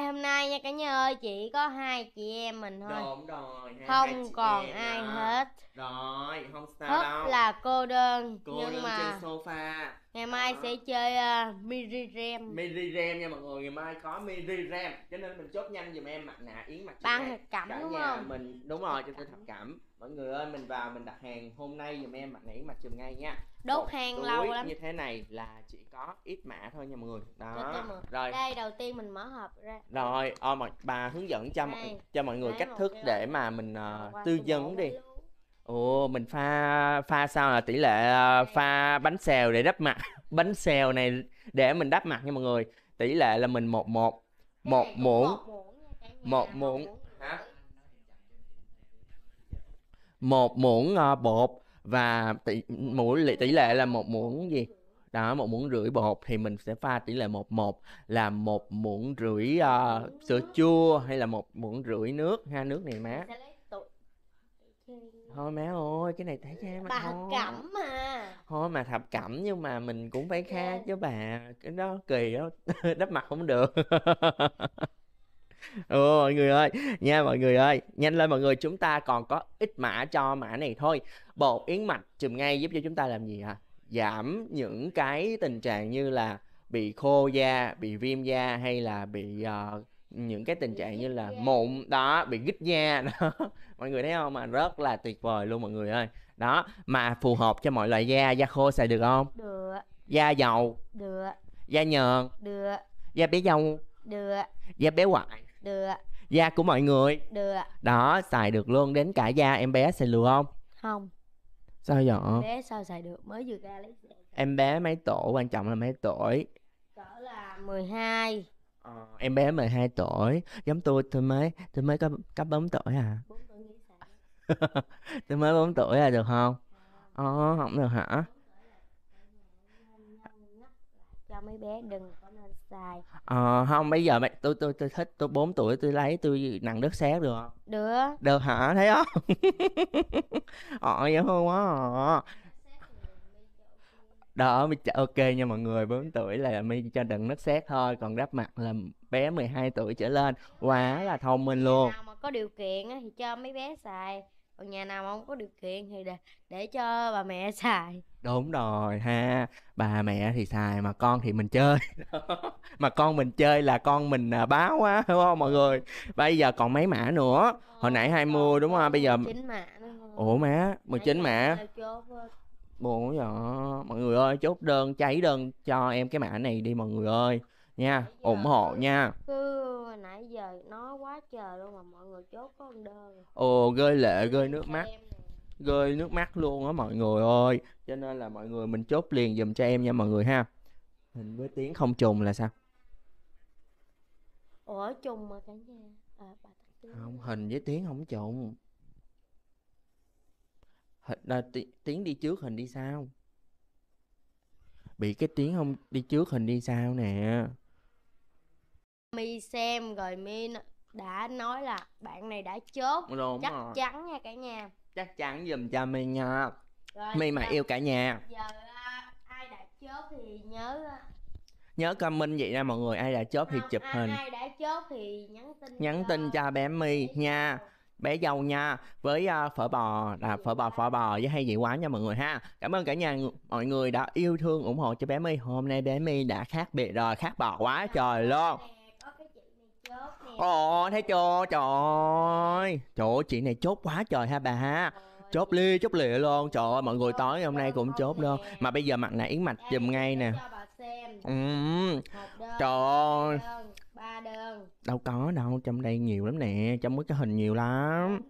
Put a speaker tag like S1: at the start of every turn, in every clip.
S1: like hôm nay nha cả nhà ơi Chỉ có hai chị em mình thôi.
S2: Đúng rồi hai- hai
S1: Không
S2: chị
S1: còn ai
S2: đó.
S1: hết.
S2: Rồi không sao
S1: Hết
S2: đâu.
S1: là cô đơn
S2: Cô
S1: Nhưng
S2: đơn
S1: mà
S2: trên sofa
S1: ngày mai
S2: Đó.
S1: sẽ chơi uh, Miri Rem.
S2: Miri Ram nha mọi người Ngày mai có Miri Ram Cho nên mình chốt nhanh giùm em mặt nạ Yến mặt
S1: Ban thực cẩm
S2: cả
S1: đúng
S2: nhà
S1: không?
S2: mình. Đúng rồi cho tôi thập cảm mọi người ơi mình vào mình đặt hàng hôm nay giùm em mặt nạ Yến mặt chùm ngay nha.
S1: Đốt
S2: Một
S1: hàng lâu lắm.
S2: như thế này là chỉ có ít mã thôi nha mọi người. Đó rồi.
S1: Đây đầu tiên mình mở hộp ra.
S2: Rồi ờ, mọi bà hướng dẫn cho mọi,
S1: Đây.
S2: cho mọi người cách thức để mà mình ờ,
S1: Qua
S2: tư vấn đi. Ồ mình pha pha sao là tỷ lệ ờ, pha bánh xèo để đắp mặt. Bánh xèo này để mình đắp mặt nha mọi người. Tỷ lệ là mình một một.
S1: Cái
S2: một
S1: này cũng
S2: muỗng.
S1: một muỗng nha cả nhà,
S2: một muỗng. Hả? ờ, bột. Và tỷ mỗi tỷ lệ là một muỗng gì? Đó một muỗng rưỡi bột thì mình sẽ pha tỷ lệ một một. Là một muỗng rưỡi ờ, sữa chua hay là một muỗng rưỡi nước ha nước này má
S1: Sẽ lấy
S2: thôi má ơi cái này thấy cha mà
S1: Bà
S2: thôi.
S1: cẩm mà.
S2: Thôi mà thập cẩm nhưng mà mình cũng phải khác
S1: Yeah.
S2: chứ bà. Cái đó kỳ đó đắp mặt không được. Ừ mọi người ơi nha mọi người ơi nhanh lên mọi người chúng ta còn có ít mã cho mã này thôi. Bột yến mạch chùm ngay giúp cho chúng ta làm gì hả giảm những cái tình trạng như là bị khô da bị viêm da hay là bị ờ, những cái tình trạng như là mụn đó bị gít da đó. Mọi người thấy không? Mà rất là tuyệt vời luôn mọi người ơi. Đó mà phù hợp cho mọi loại da da khô xài được không?
S1: Được.
S2: Da dầu.
S1: Được.
S2: Da nhờn.
S1: Được.
S2: Da bé dâu.
S1: Được.
S2: Da bé hoại
S1: Được.
S2: Da của mọi người.
S1: Được.
S2: Đó xài được luôn. Đến cả da em bé xài được không?
S1: Không.
S2: Sao vậy?
S1: Bé sao xài được? Mới vừa ra lấy
S2: em bé mấy tuổi? Quan trọng là mấy tuổi?
S1: Cỡ là 12
S2: Ờ, em bé 12 tuổi giống tôi tôi mới tôi mới có có 4 tuổi à.
S1: 4 tuổi nghỉ xài
S2: tôi mới 4 tuổi là được không? Ờ không được hả?
S1: Cho mấy bé đừng có nên xài
S2: ờ không bây giờ mày tôi tôi tôi thích tôi 4 tuổi tôi lấy tôi nặng đất sét được không?
S1: Được.
S2: Được hả? Thấy không? Ờ dễ thương quá à. Đó mi ch- ok nha mọi người 4 tuổi là mi cho đựng đất sét thôi còn đắp mặt là bé 12 tuổi trở lên quá là thông minh luôn.
S1: nhà nào mà có điều kiện á thì cho mấy bé xài còn nhà nào mà không có điều kiện thì để, để cho bà mẹ xài.
S2: Đúng rồi ha bà mẹ thì xài mà con thì mình chơi. Mà con mình chơi là con mình à, báo quá đúng không mọi người? Bây giờ còn mấy mã nữa hồi nãy hai mua đúng không? Bây giờ
S1: chính mã nữa
S2: ủa má
S1: Mấy
S2: 19 mã.
S1: chốt.
S2: Buồn quá vậy. Mọi người ơi chốt đơn cháy đơn cho em cái mã này đi mọi người ơi. Nha
S1: giờ
S2: ủng hộ nha.
S1: cứ nãy giờ nói quá trời luôn mà mọi người chốt có con đơn.
S2: Ồ rơi lệ rơi nước mắt. rơi nước mắt luôn á mọi người ơi. Cho nên là mọi người mình chốt liền giùm cho em nha mọi người ha. Hình với tiếng không trùng là sao?
S1: Ủa chung mà cả nhà. À, bà
S2: không hình với tiếng không trùng là ti- tiếng đi trước hình đi sau. Bị cái tiếng không đi trước hình đi sau nè.
S1: Mi xem rồi mi đã nói là bạn này đã chốt.
S2: Đúng
S1: chắc
S2: rồi.
S1: chắn nha cả nhà.
S2: Chắc chắn giùm cho mi nha.
S1: Rồi
S2: mi mà yêu cả nhà.
S1: Giờ à, ai đã chốt thì nhớ à,
S2: nhớ comment vậy nha mọi người ai đã chốt thì
S1: không,
S2: chụp
S1: ai,
S2: hình.
S1: ai đã chốt thì nhắn tin
S2: nhắn tin cho bé mi nha. Bé dâu nha với à, phở bò là phở bò phở bò với hay vị quá nha mọi người ha. Cảm ơn cả nhà mọi người đã yêu thương ủng hộ cho bé mi hôm nay bé mi đã khác biệt rồi khác bò quá trời luôn. ồ thấy chưa? Trời ơi trời ơi chị này chốt quá trời ha bà ha.
S1: Rồi,
S2: chốt ly chốt lịa luôn. Trời ơi mọi người tối hôm nay cũng chốt luôn. mà bây giờ mặt nạ yến mạch giùm ngay nè.
S1: đơn
S2: trời ơi
S1: ba đơn
S2: đâu có đâu trong đây nhiều lắm nè trong mấy cái hình nhiều lắm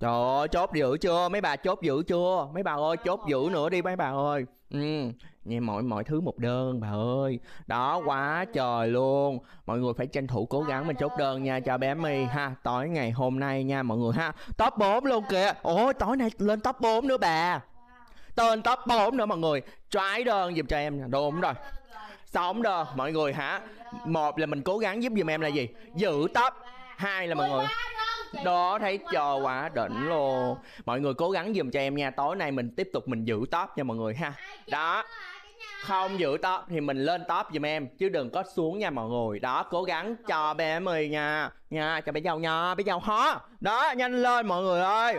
S2: Trời ơi, chốt dữ chưa? Mấy bà chốt dữ chưa? Mấy bà ơi, chốt dữ nữa đi mấy bà ơi. Ừ, nha mọi mọi thứ một đơn bà ơi. Đó quá trời luôn. Mọi người phải tranh thủ cố gắng mình chốt đơn nha cho bé My ha. Tối ngày hôm nay nha mọi người ha. Top 4 luôn kìa. Ôi, tối nay lên top 4 nữa bà. Tên top 4 nữa mọi người. Trái đơn giùm cho em. Đúng rồi. Sống đơn mọi người hả? Một là mình cố gắng giúp giùm em là gì? Giữ top. Hai là mọi người đó thấy chờ quá đỉnh luôn. Mọi người cố gắng giùm cho em nha tối nay mình tiếp tục mình giữ top nha mọi người ha. Đó. không giữ top thì mình lên top giùm em chứ đừng có xuống nha mọi người. Đó cố gắng cho bé mì nha. Nha cho bé dâu nha bé dâu hó đó nhanh lên mọi người ơi.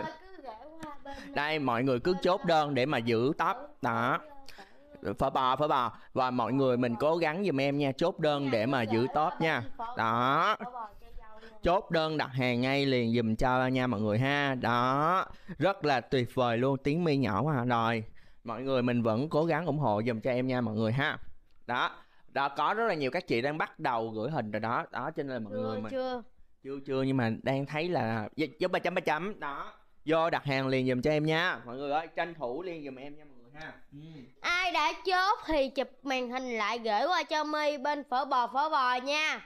S2: Đây mọi người cứ chốt đơn để mà giữ top đó phở bò phở bò. Và mọi người mình cố gắng giùm em nha. Chốt đơn để mà giữ top nha. Đó. Chốt đơn đặt hàng ngay liền giùm cho nha mọi người ha. Đó. Rất là tuyệt vời luôn. Tiếng mi nhỏ quá à. rồi mọi người mình vẫn cố gắng ủng hộ giùm cho em nha mọi người ha. Đó. Đó có rất là nhiều các chị đang bắt đầu gửi hình rồi đó. Đó cho nên là mọi người
S1: chưa
S2: mình
S1: chưa.
S2: Chưa chưa nhưng mà đang thấy là giúp ba chấm ba chấm. Đó. Vô đặt hàng liền giùm cho em nha. Mọi người ơi tranh thủ liền giùm em nha mọi người ha. Ừ.
S1: ai đã chốt thì chụp màn hình lại gửi qua cho my bên phở bò phở bò nha.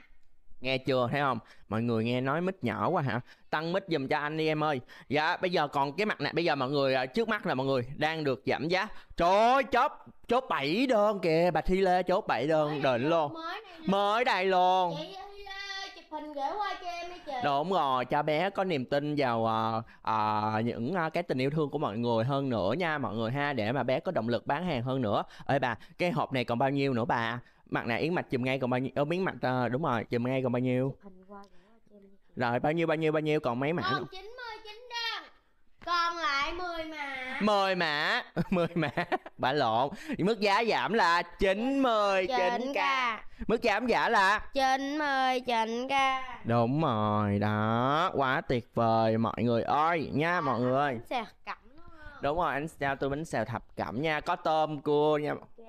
S2: Nghe chưa thấy không? Mọi người nghe nói mít nhỏ quá hả? Tăng mít giùm cho anh đi em ơi. Dạ bây giờ còn cái mặt này bây giờ mọi người à, trước mắt là mọi người đang được giảm giá. Trời ơi chốt chốt 7 đơn kìa. Bà thi lê chốt 7 đơn. Đỉnh luôn.
S1: mới
S2: đây luôn.
S1: Chị hình gửi qua cho em đi chị?
S2: Đúng rồi cho bé có niềm tin vào à, à, những à, cái tình yêu thương của mọi người hơn nữa nha mọi người ha để mà bé có động lực bán hàng hơn nữa. Ơi bà cái hộp này còn bao nhiêu nữa bà? Mặt nạ yến mạch chùm ngay còn bao nhiêu ờ, miếng mặt à, đúng rồi chùm ngay còn bao nhiêu? Rồi bao nhiêu bao nhiêu bao nhiêu còn mấy mã nữa?
S1: 10
S2: mã. 10 mã. Bả lộn. Mức giá giảm là
S1: 99k
S2: mức giảm giả là?
S1: 99k
S2: đúng rồi đó. Quá tuyệt vời mọi người ơi nha à, mọi người
S1: sẽ cặp
S2: đúng rồi anh sao tôi bánh xèo thập cẩm nha. Có tôm cua nha.
S1: Ok.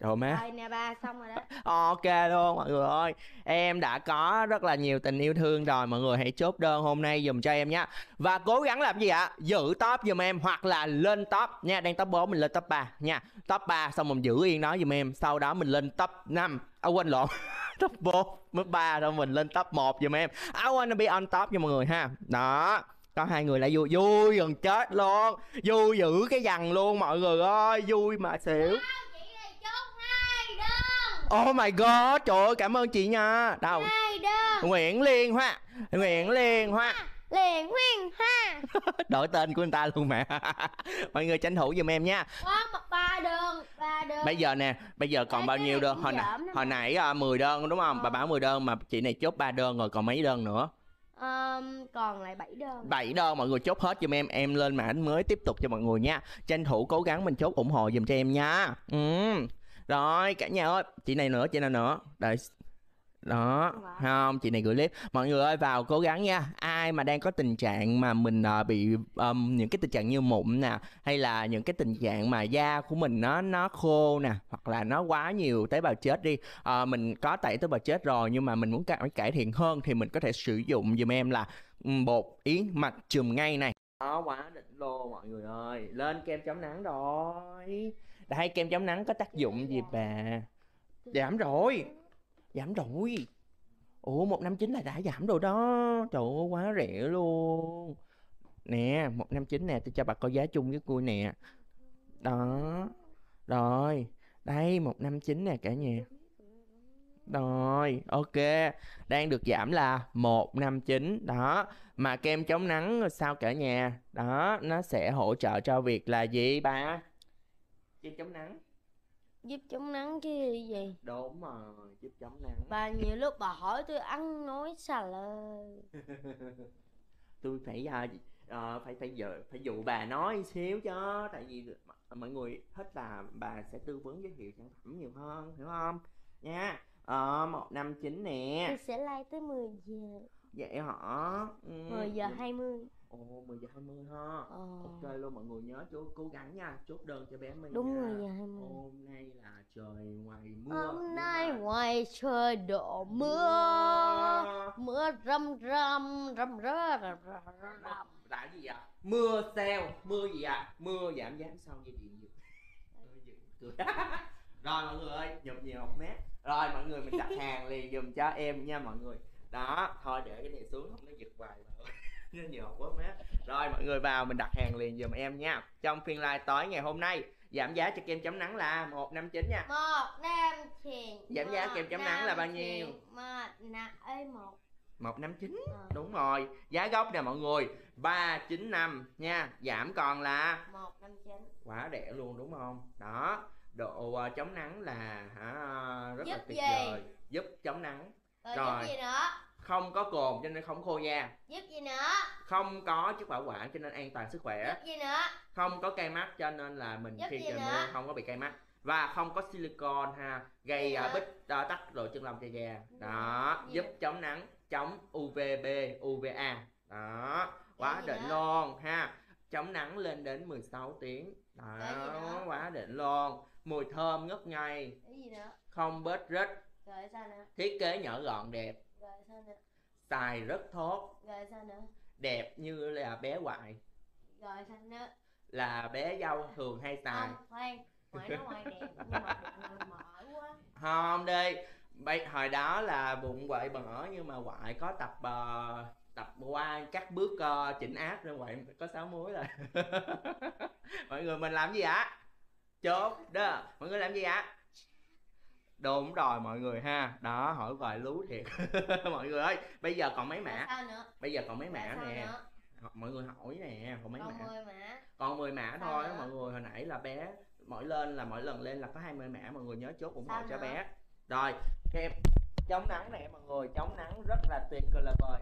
S2: Rồi má
S1: Rồi nè ba xong rồi đó.
S2: Ok luôn mọi người ơi. Em đã có rất là nhiều tình yêu thương rồi mọi người hãy chốt đơn hôm nay dùm cho em nhé và cố gắng làm gì ạ? Giữ top dùm em hoặc là lên top nha. Đang top 4 mình lên top 3 nha. Top 3 xong mình giữ yên đó dùm em. Sau đó mình lên top 5 à quên lộn. Top 4 mức 3 rồi mình lên top 1 dùm em. I wanna be on top nha mọi người ha. Đó có hai người lại vui vui gần chết luôn vui giữ cái dằn luôn mọi người ơi vui mà xỉu Oh my god, trời ơi, cảm ơn chị nha. Đâu? Nguyễn Liên Hoa. Nguyễn Liên Hoa.
S1: Liền Huyên ha
S2: Đổi tên của người ta luôn mà. Mọi người tranh thủ giùm em nha.
S1: Có ba đơn ba đơn
S2: Bây giờ nè, bây giờ còn bao nhiêu đơn? Hồi nãy hồi nãy à, 10 đơn đúng không? Bà
S1: Ờ.
S2: bảo 10 đơn mà chị này chốt 3 đơn rồi còn mấy đơn nữa?
S1: Ờm, Còn lại 7 đơn
S2: 7 đơn mọi người chốt hết giùm em, em lên mã mới tiếp tục cho mọi người nha. Tranh thủ cố gắng mình chốt ủng hộ giùm cho em nha. Ừ. Rồi, cả nhà ơi, chị này nữa, chị nào nữa? Đợi đó
S1: Wow.
S2: không? Chị này gửi clip. Mọi người ơi vào cố gắng nha. Ai mà đang có tình trạng mà mình à, bị ừm, những cái tình trạng như mụn nè hay là những cái tình trạng mà da của mình nó nó khô nè hoặc là nó quá nhiều tế bào chết đi à, mình có tẩy tế bào chết rồi nhưng mà mình muốn cải, cải thiện hơn thì mình có thể sử dụng giùm em là bột yến mạch chùm ngay này. Đó quá đỉnh luôn mọi người ơi. Lên kem chống nắng rồi. Đây kem chống nắng có tác dụng gì bà? Giảm rồi giảm rồi. Ủa, một năm chín là đã giảm rồi đó. Trời ơi, quá rẻ luôn. Nè, một năm chín nè, tôi cho bà coi giá chung với cua nè. Đó. Rồi. Đây, một năm chín nè, cả nhà. Rồi, ok. Đang được giảm là một năm chín. Đó. Mà kem chống nắng sao cả nhà? Đó, nó sẽ hỗ trợ cho việc là gì bà kem chống nắng.
S1: Giúp chống nắng chứ gì.
S2: Đúng rồi giúp chống nắng.
S1: Và nhiều lúc bà hỏi tôi ăn nói xà lời
S2: tôi phải à, ờ, phải phải giờ phải dụ bà nói xíu cho tại vì mọi người thích là bà sẽ tư vấn giới thiệu sản phẩm nhiều hơn hiểu không? Nha ờ một năm chín nè.
S1: Tôi sẽ like tới 10 giờ
S2: vậy hả? Ừ.
S1: 10 giờ 20
S2: ồ 10 giờ 20 ha.
S1: Ờ.
S2: Ok luôn mọi người nhớ chú cố gắng nha chốt đơn cho bé mình
S1: Đúng
S2: nha.
S1: 10 giờ 20
S2: hôm nay là trời ngoài mưa
S1: Hôm nay ngoài trời đổ mưa. Mưa. Râm râm râm rơ râm râm râm
S2: là gì ạ mưa sale mưa gì ạ mưa giảm giá sau dây điện Ôi, dược cười. rồi mọi người ơi nhục nhiều học mét. Rồi mọi người mình đặt hàng liền dùm cho em nha mọi người đó thôi để cái này xuống không nó giật hoài nó nhiều quá mét rồi mọi người vào mình đặt hàng liền dùm em nha. Trong phiên live tối ngày hôm nay giảm giá cho kem chấm nắng là 159 nha.
S1: Một năm chín.
S2: Giảm giá kem chấm nắng là bao nhiêu?
S1: Một năm
S2: 159
S1: Ờ.
S2: đúng rồi. Giá gốc nè mọi người 395 nha. Giảm còn là?
S1: Một năm chín.
S2: Quá rẻ luôn đúng không? Đó độ à, chống nắng là hả rất là
S1: Giúp
S2: tuyệt
S1: gì?
S2: vời. Giúp chống nắng
S1: rồi,
S2: Rồi.
S1: gì nữa?
S2: Không có cồn cho nên không khô da
S1: giúp gì nữa?
S2: Không có chất bảo quản cho nên an toàn sức khỏe.
S1: Giúp gì nữa?
S2: Không có cay mắt cho nên là mình
S1: Giúp
S2: khi trời mưa không có bị cay mắt. Và không có silicon ha gây
S1: nữa?
S2: bít à, tắc độ chân lông cho da. Đó
S1: Gì
S2: giúp chống nắng chống UVB UVA đó quá đỉnh luôn ha. Chống nắng lên đến 16 tiếng. Đó quá đỉnh luôn. Mùi thơm ngất
S1: nữa?
S2: Không bết rít
S1: rồi sao nữa?
S2: Thiết kế nhỏ gọn đẹp.
S1: Rồi sao nữa?
S2: Xài rất tốt
S1: rồi sao nữa?
S2: Đẹp như là bé ngoại
S1: rồi sao nữa?
S2: Là bé dâu thường hay xài
S1: không khoan. Ngoại nó ngoại đẹp nhưng mà bụng mở quá.
S2: Không đi. Bây hồi đó là bụng quậy bở nhưng mà ngoại có tập ờ, tập qua các bước ờ, chỉnh áp nên ngoại có sáu múi rồi. Mọi người mình làm gì ạ? Chốt đó. Mọi người làm gì ạ đúng rồi mọi người ha. Đó hỏi hoài lú thiệt. Mọi người ơi bây giờ còn mấy mã?
S1: Sao nữa?
S2: Bây giờ còn mấy mã nè?
S1: nữa?
S2: Mọi người hỏi nè còn mấy
S1: còn
S2: mã?
S1: 10 mã.
S2: Còn 10 mã
S1: Sao
S2: thôi
S1: nữa?
S2: mọi người hồi nãy là bé mỗi lên là mỗi lần lên là có 20 mã mọi người nhớ chốt ủng hộ cho bé. Rồi kem chống nắng nè mọi người chống nắng rất là tuyệt là vời.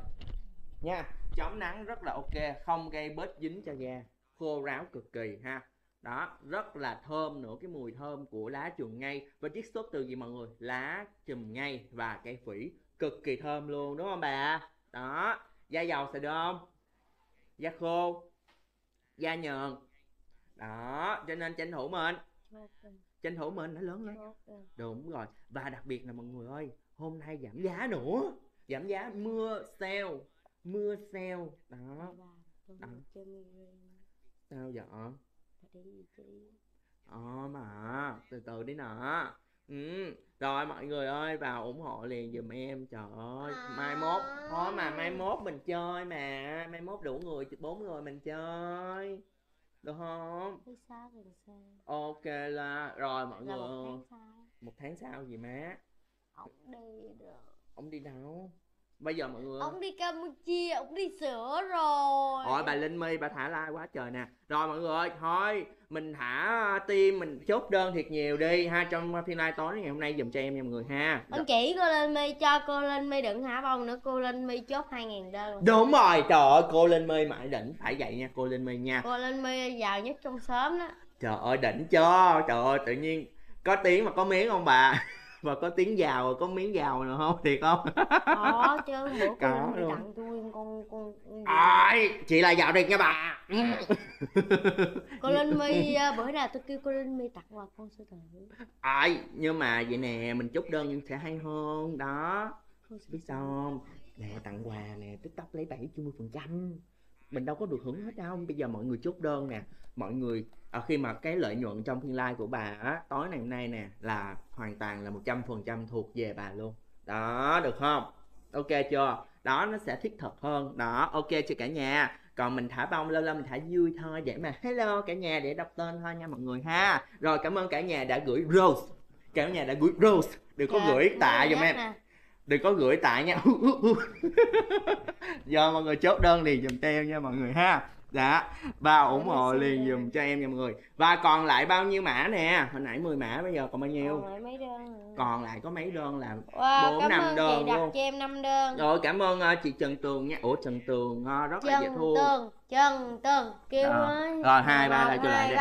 S2: Nha chống nắng rất là ok không gây bết dính cho da khô ráo cực kỳ ha đó rất là thơm nữa cái mùi thơm của lá chùm ngay. Và chiết xuất từ gì mọi người? Lá chùm ngay và cây phỉ. Cực kỳ thơm luôn đúng không bà? Đó da dầu xài được không? Da khô da nhờn. Đó cho nên tranh thủ mình tranh thủ mình nó lớn lên. Đúng rồi. Và đặc biệt là mọi người ơi hôm nay giảm giá nữa. Giảm giá mưa sale mưa sale. Đó. Đó. sao vậy ờ mà từ từ đi nè. Ừ rồi mọi người ơi vào ủng hộ liền giùm em. Trời ơi mai mốt thôi mà mai mốt mình chơi mà. Mai mốt đủ người bốn người mình chơi. Được không? Ok là rồi mọi
S1: là
S2: người
S1: một tháng sau.
S2: Một tháng sau gì má?
S1: Ổng đi rồi
S2: ông đi đâu bây giờ mọi người
S1: ổng đi campuchia ổng đi sửa rồi.
S2: Ôi bà Linh My bà thả like quá trời nè. Rồi mọi người ơi thôi Mình thả tim mình chốt đơn thiệt nhiều đi. Ha Trong phiên live tối ngày hôm nay dùm cho em nha mọi người ha.
S1: Anh chỉ cô lên mi cho cô lên mi đừng hả bông nữa cô lên mi chốt 2.000 đơn.
S2: Đúng rồi trời ơi cô Linh My mãi đỉnh Phải vậy nha cô Linh My nha.
S1: Cô lên mi giàu nhất trong xóm đó.
S2: Trời ơi đỉnh cho Trời ơi tự nhiên có tiếng mà có miếng không bà Và có tiếng giàu có miếng giàu nữa không? Thiệt không
S1: có chứ bữa
S2: luôn.
S1: tặng tôi con con con
S2: Ai chị là giàu thiệt nha bà.
S1: Cô lên mi à, bữa nào tôi kêu cô lên mi tặng quà con sư tử.
S2: Ai nhưng mà vậy nè mình chốt đơn sẽ hay hơn đó.
S1: Con
S2: biết sao không? Nè tặng quà nè tiktok lấy bảy mươi phần trăm mình đâu có được hưởng hết đâu. Bây giờ mọi người chốt đơn nè. Mọi người à, khi mà cái lợi nhuận trong phiên live của bà á tối ngày hôm nay nè là hoàn toàn là một trăm phần trăm thuộc về bà luôn. Đó được không? Ok chưa? Đó nó sẽ thiết thực hơn. Đó ok chưa cả nhà? Còn mình thả bông lâu lâu mình thả vui thôi để mà hello cả nhà để đọc tên thôi nha mọi người ha. Rồi cảm ơn cả nhà đã gửi rose. Cả nhà đã gửi rose. Đừng có
S1: Dạ,
S2: gửi tạ giùm em.
S1: nè.
S2: Đừng có gửi tại nha. Giờ mọi người chốt đơn liền dùm cho em nha mọi người ha. Dạ vào ủng hộ liền dùm cho em nha mọi người. Và còn lại bao nhiêu mã nè? Hồi nãy 10 mã bây giờ còn bao nhiêu?
S1: Còn lại
S2: còn có mấy đơn là bốn, năm
S1: ơn
S2: đơn
S1: chị đặt
S2: luôn.
S1: cho em 5 đơn.
S2: Rồi cảm ơn ờ, chị Trần Tường nha. Ủa Trần Tường ờ, rất là dễ thương
S1: tương chân tương kêu
S2: Rồi. hai, ba, lại trở lại đi.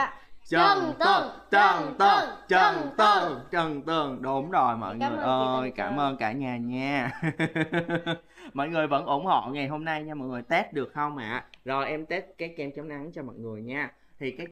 S2: Trần Tường Trần Tường Trần
S1: Tường.
S2: Trần Tường đúng rồi mọi
S1: Cảm
S2: người
S1: chị
S2: ơi
S1: Trần
S2: cảm ơn cả nhà nha. Mọi người vẫn ủng hộ ngày hôm nay nha mọi người test được không ạ? Rồi em test cái kem chống nắng cho mọi người nha. Thì cái